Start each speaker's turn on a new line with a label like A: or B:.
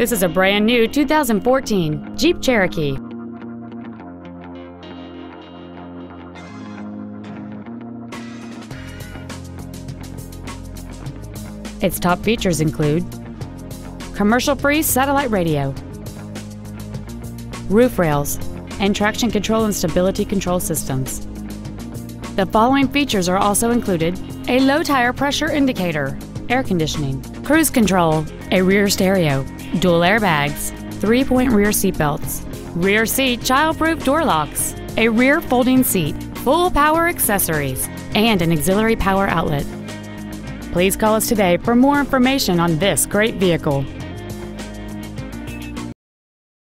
A: This is a brand new 2014 Jeep Cherokee. Its top features include commercial-free satellite radio, roof rails, and traction control and stability control systems. The following features are also included a low tire pressure indicator, air conditioning, cruise control, a rear stereo, dual airbags, three point rear seat belts, rear seat child proof door locks, a rear folding seat, full power accessories, and an auxiliary power outlet. Please call us today for more information on this great vehicle.